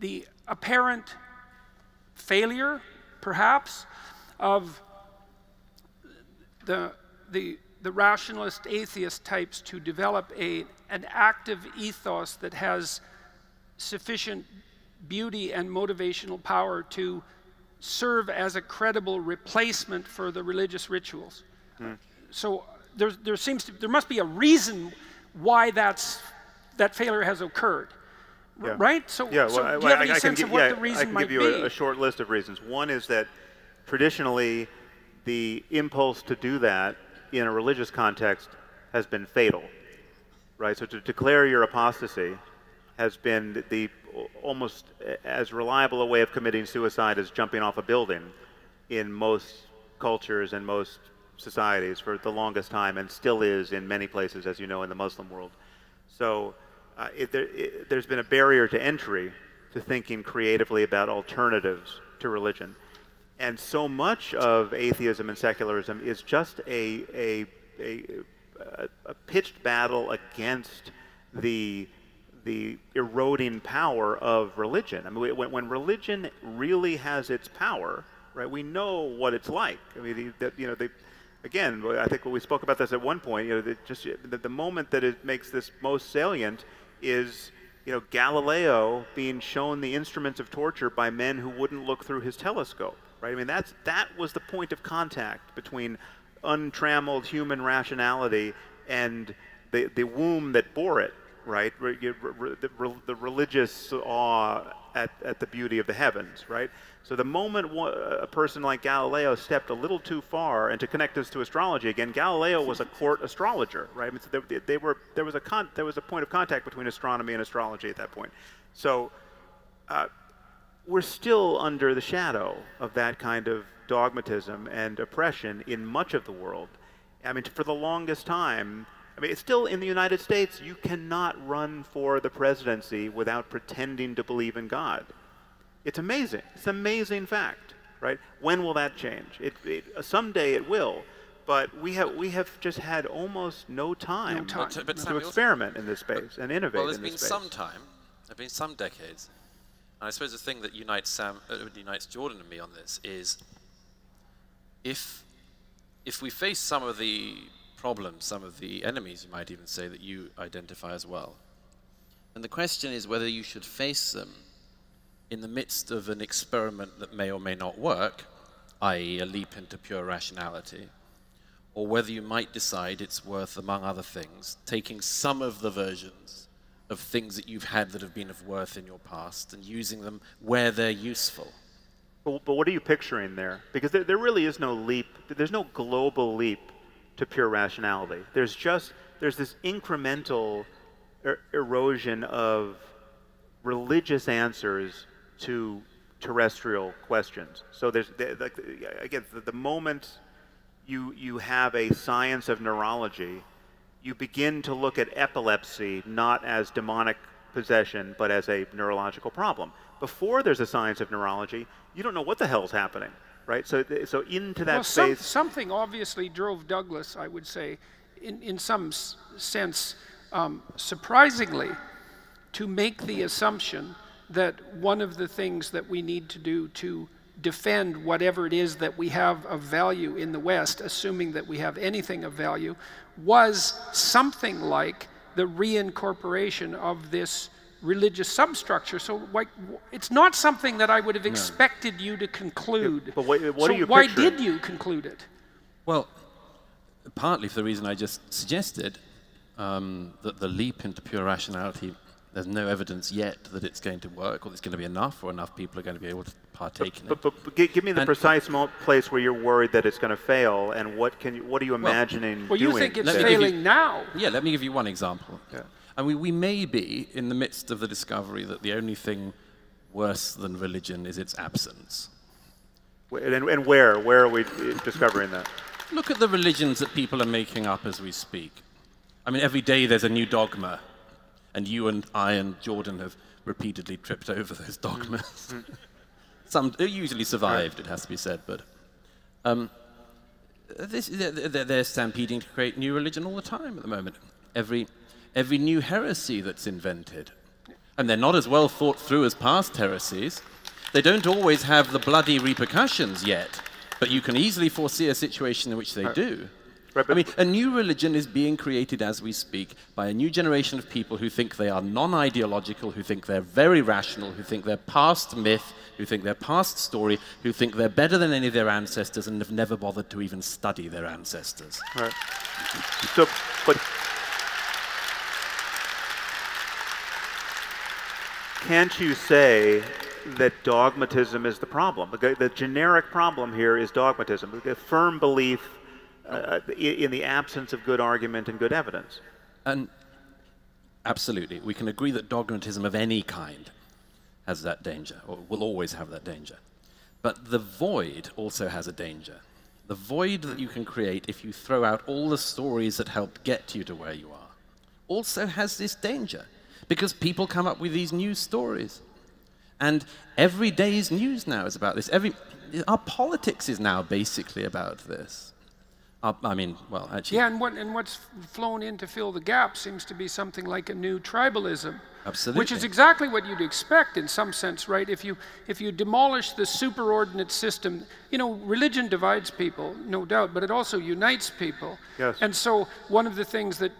the apparent failure, perhaps, of the, the, the rationalist atheist types to develop a, an active ethos that has sufficient beauty and motivational power to serve as a credible replacement for the religious rituals. Mm. So there, there seems to, there must be a reason why that's, that failure has occurred. Yeah. Right? So, yeah, well, so do you have any I, sense of what yeah, the reason I can might give you? A, a short list of reasons. One is that traditionally the impulse to do that in a religious context has been fatal, right? So to declare your apostasy has been the almost as reliable a way of committing suicide as jumping off a building in most cultures and most societies for the longest time, and still is in many places, as you know, in the Muslim world. So uh, it, there, there's been a barrier to entry to thinking creatively about alternatives to religion. And so much of atheism and secularism is just a, a, a, a pitched battle against the, the eroding power of religion. I mean, when, when religion really has its power, right, we know what it's like. I mean, the, the, you know, they, again, I think we spoke about this at one point, you know, the, just the, the moment that it makes this most salient is you know, Galileo being shown the instruments of torture by men who wouldn't look through his telescope right? I mean, that's, that was the point of contact between untrammeled human rationality and the, the womb that bore it, right? The, the religious awe at, the beauty of the heavens, right? So the moment a person like Galileo stepped a little too far, and to connect this to astrology again, Galileo was a court astrologer, right? I mean, so they, they, were there was a con, there was a point of contact between astronomy and astrology at that point. So uh, we're still under the shadow of that kind of dogmatism and oppression in much of the world. I mean, for the longest time, I mean, it's still in the United States, you cannot run for the presidency without pretending to believe in God. It's amazing. It's an amazing fact, right? When will that change? It, it, someday it will, but we have we have just had almost no time, no time. But, but to experiment in this space and innovate. Well, there's been space. some time. There've been some decades and I suppose the thing that unites Sam, uh, unites Jordan and me on this is if if we face some of the problems, some of the enemies, you might even say that you identify as well. And the question is whether you should face them in the midst of an experiment that may or may not work, i.e., a leap into pure rationality, or whether you might decide it's worth, among other things, taking some of the versions of things that you've had that have been of worth in your past and using them where they're useful. But, what are you picturing there? Because there really is no leap, there's no global leap to pure rationality. There's just, there's this incremental er erosion of religious answers to terrestrial questions. So there's, the, again, the, the moment you, you have a science of neurology you begin to look at epilepsy not as demonic possession, but as a neurological problem. Before there's a science of neurology, you don't know what the hell's happening, right? So, so into that well, space. Some, something obviously drove Douglas, I would say, in, in some sense, um, surprisingly, to make the assumption that one of the things that we need to do to defend whatever it is that we have of value in the West, assuming that we have anything of value, was something like the reincorporation of this religious substructure. So like, it's not something that I would have expected no. you to conclude. Yeah, but what, what so are you why picturing? did you conclude it? Well, partly for the reason I just suggested, um, that the leap into pure rationality there's no evidence yet that it's going to work or it's going to be enough or enough people are going to be able to partake but, in but, it. But, but, give me the and precise place where you're worried that it's going to fail and what can you, what are you imagining well, doing? Well, you think it's failing you, now. Yeah, let me give you one example. Yeah. And we, we may be in the midst of the discovery that the only thing worse than religion is its absence. And, and where? Where are we discovering that? Look at the religions that people are making up as we speak. I mean, every day there's a new dogma and you and I and Jordan have repeatedly tripped over those dogmas. Some usually survived, it has to be said, but um, this, they're, they're, stampeding to create new religion all the time at the moment. Every, every new heresy that's invented And they're not as well thought through as past heresies. They don't always have the bloody repercussions yet, but you can easily foresee a situation in which they do. Right, I mean, a new religion is being created as we speak by a new generation of people who think they are non ideological, who think they're very rational, who think they're past myth, who think they're past story, who think they're better than any of their ancestors and have never bothered to even study their ancestors. Right. So, but can't you say that dogmatism is the problem? The, the generic problem here is dogmatism, a firm belief uh, in the absence of good argument and good evidence. And absolutely, we can agree that dogmatism of any kind has that danger, or will always have that danger. But the void also has a danger. The void that you can create if you throw out all the stories that helped get you to where you are also has this danger because people come up with these new stories. And every day's news now is about this. Every, our politics is now basically about this. Our, I mean, well, actually, Yeah, and, what, and what's flown in to fill the gap seems to be something like a new tribalism. Which is exactly what you'd expect in some sense, right? If you, if you demolish the superordinate system, you know, religion divides people, no doubt, but it also unites people. Yes. And so one of the things that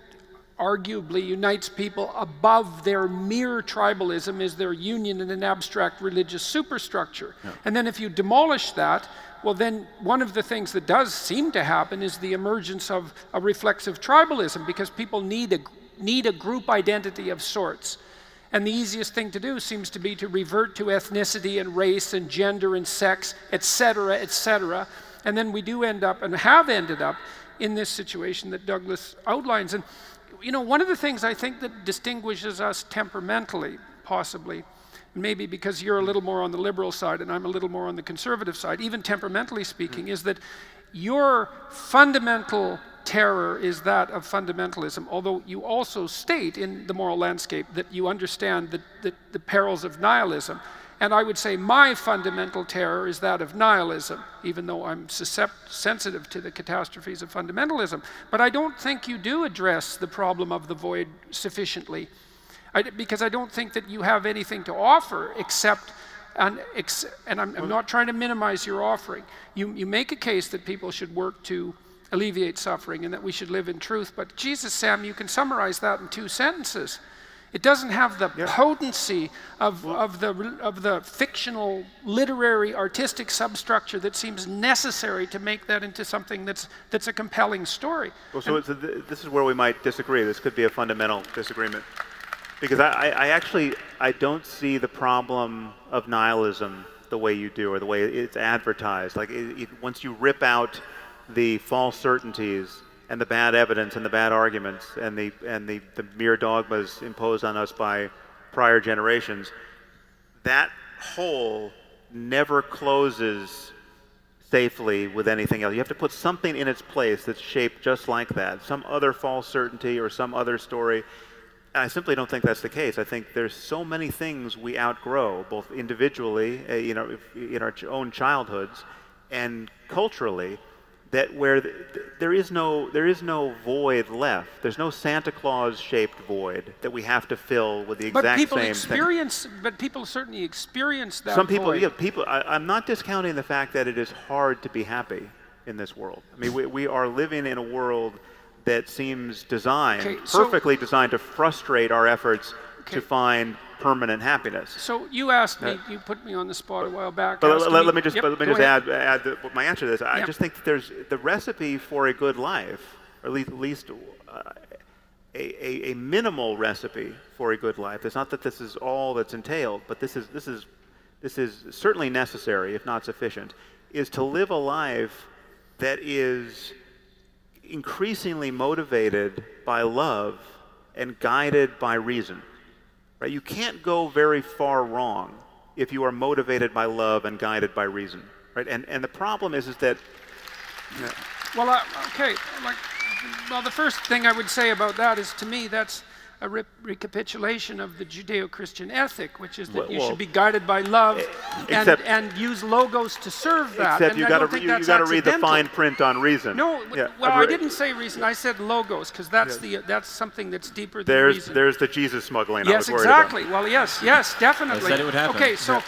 arguably unites people above their mere tribalism is their union in an abstract religious superstructure. And then if you demolish that, well, then one of the things that does seem to happen is the emergence of a reflexive tribalism because people need a, need a group identity of sorts. And the easiest thing to do seems to be to revert to ethnicity and race and gender and sex, et cetera, et cetera. And then we do end up and have ended up in this situation that Douglas outlines. And, you know, one of the things I think that distinguishes us temperamentally, possibly, maybe because you're a little more on the liberal side and I'm a little more on the conservative side, even temperamentally speaking, is that your fundamental terror is that of fundamentalism, although you also state in the moral landscape that you understand the, the, the perils of nihilism. And I would say my fundamental terror is that of nihilism, even though I'm sensitive to the catastrophes of fundamentalism. But I don't think you do address the problem of the void sufficiently. I, because I don't think that you have anything to offer except, and, and I'm, I'm not trying to minimize your offering. You, you make a case that people should work to alleviate suffering and that we should live in truth, but Jesus, Sam, you can summarize that in two sentences. It doesn't have the potency of, of, the, of the fictional, literary, artistic substructure that seems necessary to make that into something that's, that's a compelling story. Well, so, this is where we might disagree. This could be a fundamental disagreement. Because I, I, I actually I don't see the problem of nihilism the way you do, or the way it's advertised. Like it, it, once you rip out the false certainties and the bad evidence and the bad arguments and the and the, the mere dogmas imposed on us by prior generations, that hole never closes safely with anything else. You have to put something in its place that's shaped just like that, some other false certainty or some other story. And I simply don't think that's the case. I think there's so many things we outgrow, both individually, uh, you know, in our own childhoods, and culturally, that where th- th- there is no there is no void left. There's no Santa Claus-shaped void that we have to fill with the exact But people same thing. experience, but people certainly experience that. Some people, void. yeah, people. I, I'm not discounting the fact that it is hard to be happy in this world. I mean, we, we are living in a world that seems designed, Okay, so- perfectly designed to frustrate our efforts Okay. to find permanent happiness. So you asked me, you put me on the spot a while back. But let, let me just Yep, but let me just ahead. add add the, my answer to this. I just think that there's the recipe for a good life, or at least, at least uh, a, a, a minimal recipe for a good life. It's not that this is all that's entailed, but this is this is this is certainly necessary, if not sufficient, is to live a life that is increasingly motivated by love and guided by reason. Right? You can't go very far wrong if you are motivated by love and guided by reason. Right? And and the problem is is that Well, uh, okay. Like, well, the first thing I would say about that is, to me, that's a re- recapitulation of the Judeo-Christian ethic, which is that Well- you well, should be guided by love and, except- and use logos to serve that. Except and you got to think you, got to read the fine print on reason. No, Yeah, well, I've I didn't say reason. I said logos because that's the that's something that's deeper than There's reason. there's the Jesus smoggling I yes, was worried about. exactly. Well, yes, yes, definitely. said it would happen. Okay, so